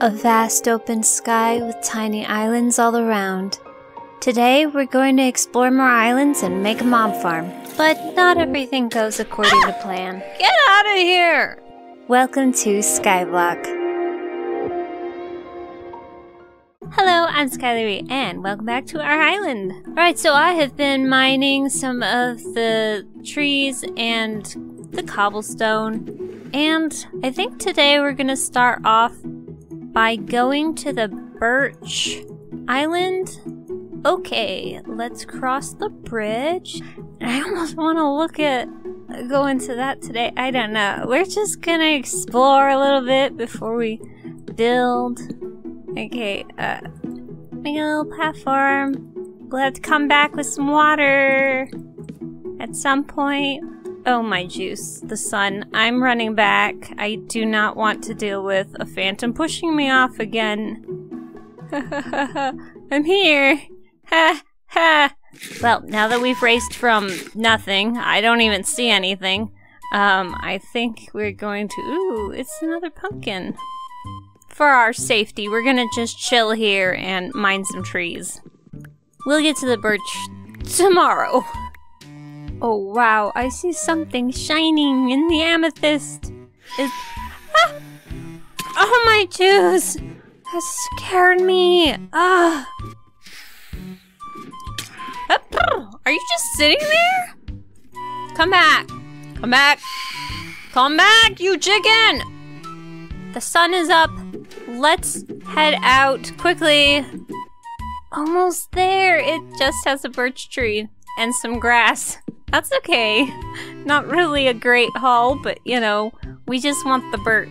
A vast open sky with tiny islands all around. Today we're going to explore more islands and make a mob farm. But not everything goes according to plan. Get out of here! Welcome to Skyblock. Hello, I'm Skyelre, and welcome back to our island. Alright, so I have been mining some of the trees and the cobblestone, and I think today we're gonna start off by going to the Birch Island. Okay, let's cross the bridge. I almost want to look at go into that today. I don't know. We're just gonna explore a little bit before we build. Okay, uh, make a little platform. We'll have to come back with some water at some point. Oh my juice, the sun. I'm running back. I do not want to deal with a phantom pushing me off again. I'm here. Ha ha. Well, now that we've raced from nothing, I don't even see anything. Um, I think we're going to. Ooh, it's another pumpkin for our safety, we're gonna just chill here and mine some trees. We'll get to the birch tomorrow. Oh wow, I see something shining in the amethyst. Is ah! Oh my juice! That scared me. Ah. Are you just sitting there? Come back. Come back. Come back, you chicken! The sun is up. Let's head out quickly. Almost there. It just has a birch tree and some grass. That's okay. Not really a great haul, but you know, we just want the birch.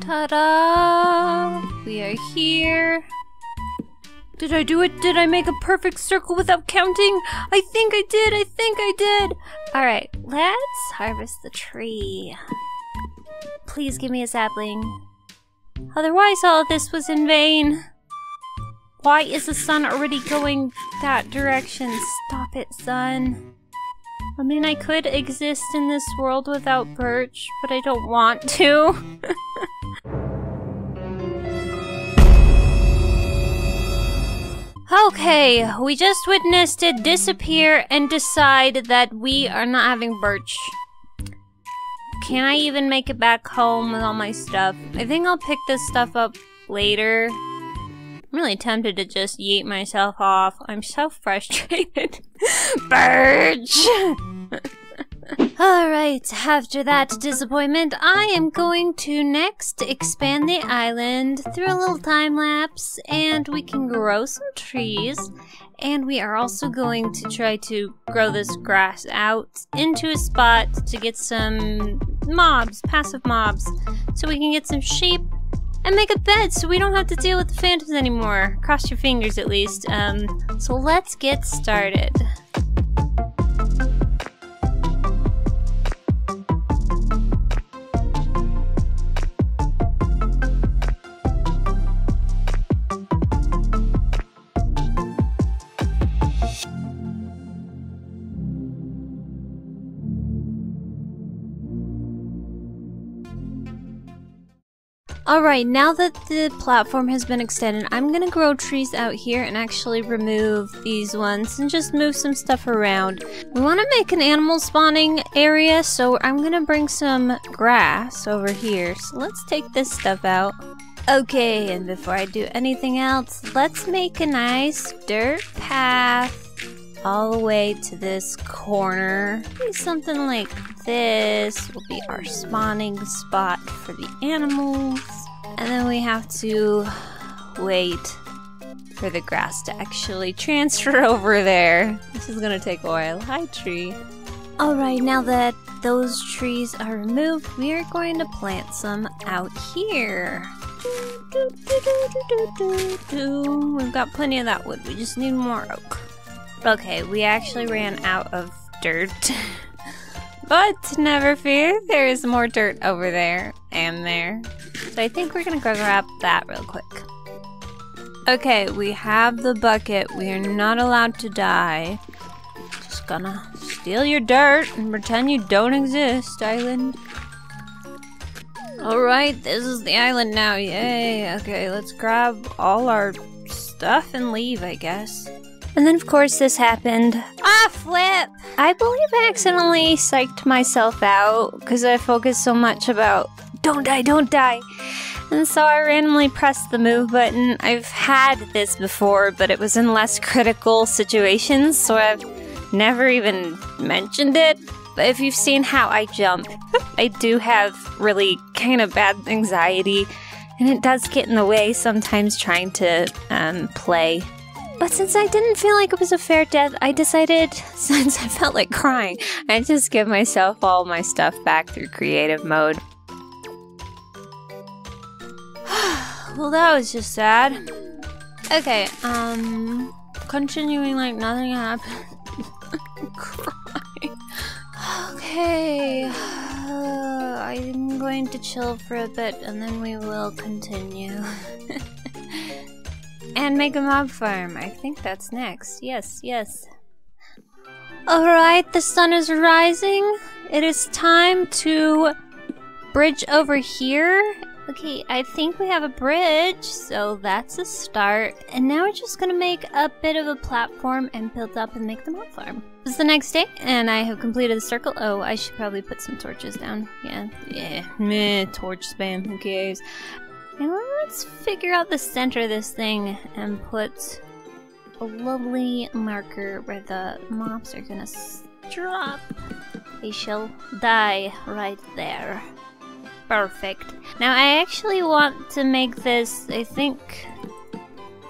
Ta-da! We are here. Did I do it? Did I make a perfect circle without counting? I think I did. I think I did. All right, let's harvest the tree. Please give me a sapling. Otherwise all this was in vain. Why is the sun already going that direction? Stop it, sun. I mean, I could exist in this world without birch, but I don't want to. okay, we just witnessed it disappear and decide that we are not having birch. Can I even make it back home with all my stuff? I think I'll pick this stuff up later. I'm really tempted to just yeet myself off. I'm so frustrated. Birch! Alright, after that disappointment, I am going to next expand the island through a little time lapse, and we can grow some trees. And we are also going to try to grow this grass out into a spot to get some mobs, passive mobs, so we can get some sheep and make a bed so we don't have to deal with the phantoms anymore. Cross your fingers at least. Um, so let's get started. Alright, now that the platform has been extended, I'm gonna grow trees out here and actually remove these ones and just move some stuff around. We want to make an animal spawning area, so I'm gonna bring some grass over here. So let's take this stuff out. Okay, and before I do anything else, let's make a nice dirt path all the way to this corner. Maybe something like this will be our spawning spot for the animals. And then we have to wait for the grass to actually transfer over there. This is gonna take a while. Hi, tree. Alright, now that those trees are removed, we are going to plant some out here. We've got plenty of that wood, we just need more oak. Okay, we actually ran out of dirt. but never fear, there is more dirt over there and there. So I think we're gonna go grab that real quick. Okay, we have the bucket. We are not allowed to die. Just gonna steal your dirt and pretend you don't exist, island. Alright, this is the island now, yay. Okay, let's grab all our stuff and leave, I guess. And then, of course, this happened. Ah, flip! I believe I accidentally psyched myself out because I focused so much about don't die, don't die. And so I randomly pressed the move button. I've had this before, but it was in less critical situations, so I've never even mentioned it. But if you've seen how I jump, I do have really kind of bad anxiety, and it does get in the way sometimes trying to um, play. But since I didn't feel like it was a fair death, I decided, since I felt like crying, I'd just give myself all my stuff back through creative mode. well, that was just sad. Okay, um, continuing like nothing happened. Okay, uh, I'm going to chill for a bit and then we will continue. and make a mob farm. I think that's next. Yes, yes. Alright, the sun is rising. It is time to bridge over here. Okay, I think we have a bridge, so that's a start. And now we're just gonna make a bit of a platform and build up and make the mob farm. It's the next day, and I have completed the circle. Oh, I should probably put some torches down. Yeah, yeah, meh, torch spam, who cares? Let's figure out the center of this thing and put a lovely marker where the mobs are gonna drop. They shall die right there. Perfect. Now I actually want to make this, I think,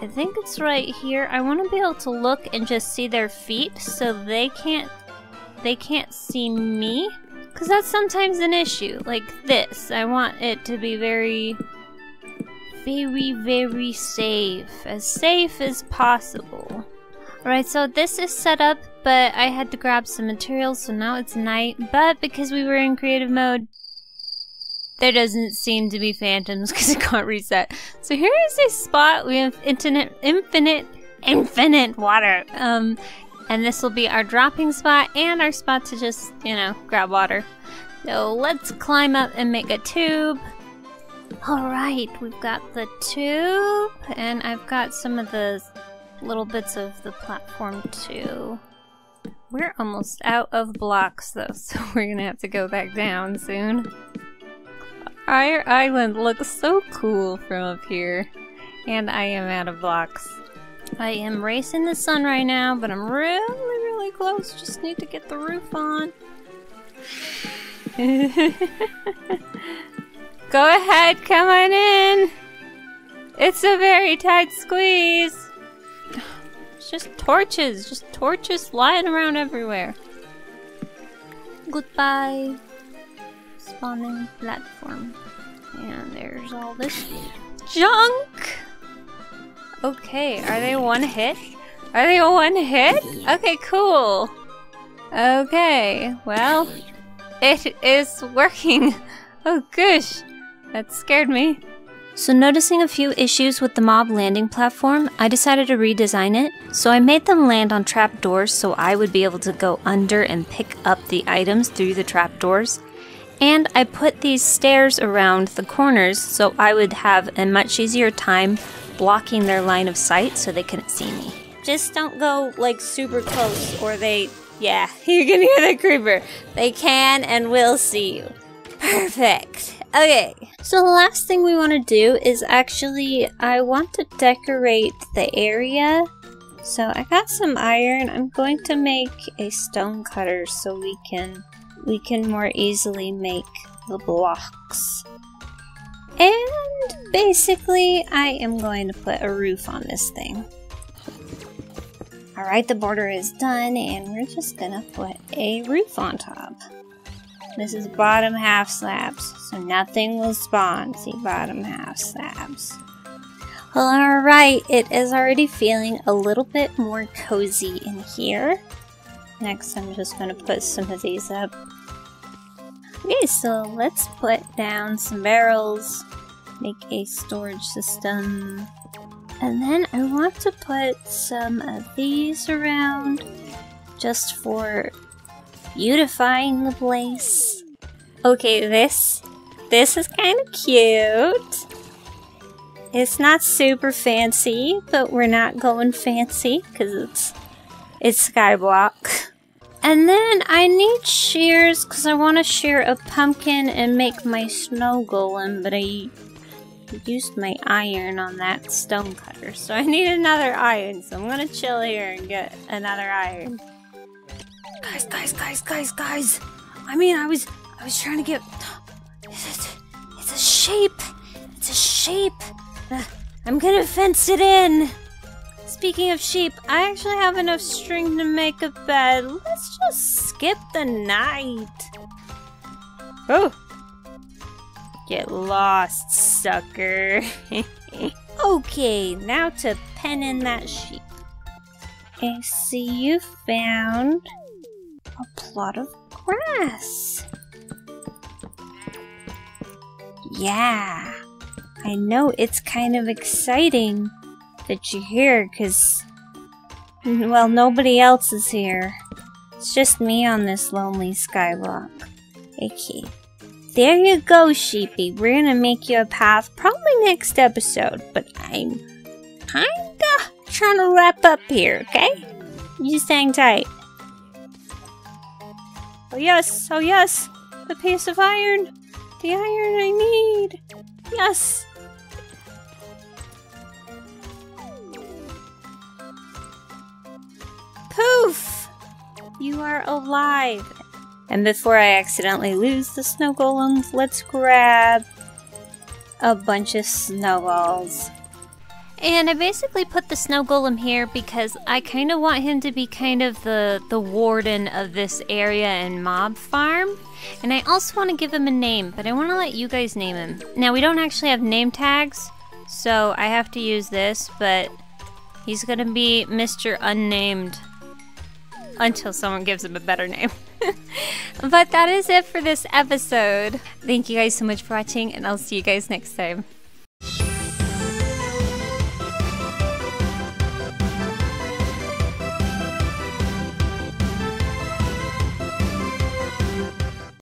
I think it's right here. I want to be able to look and just see their feet so they can't, they can't see me. Because that's sometimes an issue, like this. I want it to be very very, very safe. As safe as possible. Alright, so this is set up, but I had to grab some materials, so now it's night. But because we were in creative mode, there doesn't seem to be phantoms because it got reset. So here is a spot. We have infinite, infinite, infinite water. Um, and this will be our dropping spot and our spot to just, you know, grab water. So let's climb up and make a tube. Alright, we've got the tube, and I've got some of the little bits of the platform too. We're almost out of blocks though, so we're gonna have to go back down soon. Our island looks so cool from up here, and I am out of blocks. I am racing the sun right now, but I'm really, really close. Just need to get the roof on. Go ahead, come on in. It's a very tight squeeze. It's just torches, just torches lying around everywhere. Goodbye. Spawning platform. And there's all this junk. Okay, are they one hit? Are they one hit? Okay, cool. Okay, well, it is working. Oh gosh. That scared me. So noticing a few issues with the mob landing platform, I decided to redesign it. So I made them land on trapdoors so I would be able to go under and pick up the items through the trapdoors. And I put these stairs around the corners so I would have a much easier time blocking their line of sight so they couldn't see me. Just don't go like super close or they, yeah, you can hear the creeper. They can and will see you. Perfect. Okay, so the last thing we want to do is actually, I want to decorate the area. So I got some iron. I'm going to make a stone cutter so we can we can more easily make the blocks. And basically, I am going to put a roof on this thing. Alright, the border is done, and we're just gonna put a roof on top. This is bottom half slabs, so nothing will spawn. See bottom half slabs. Alright, it is already feeling a little bit more cozy in here. Next, I'm just going to put some of these up. Okay, so let's put down some barrels, make a storage system. And then I want to put some of these around just for beautifying the place. Okay, this This is kind of cute. It's not super fancy, but we're not going fancy because it's it's skyblock. And then I need shears because I want to shear a pumpkin and make my snow golem, but I used my iron on that stone cutter, so I need another iron. So I'm gonna chill here and get another iron. Guys, guys, guys, guys, guys! I mean, I was, I was trying to get. It's, it's a shape. It's a shape. Uh, I'm gonna fence it in. Speaking of sheep, I actually have enough string to make a bed. Let's just skip the night. Oh! Get lost, sucker. okay, now to pen in that sheep. I see you found a plot of grass. Yeah, I know it's kind of exciting that you're here because, well, nobody else is here. It's just me on this lonely skyblock. Okay. There you go, Sheepy. We're gonna make you a path probably next episode, but I'm kinda trying to wrap up here, okay? You just hang tight. Oh yes, oh yes! The piece of iron! The iron I need! Yes! Poof! You are alive! And before I accidentally lose the snow golems, let's grab a bunch of snowballs. And I basically put the snow golem here because I kind of want him to be kind of the, the warden of this area and mob farm. And I also want to give him a name, but I want to let you guys name him. Now, we don't actually have name tags, so I have to use this, but he's going to be Mr. Unnamed until someone gives him a better name. but that is it for this episode. Thank you guys so much for watching, and I'll see you guys next time.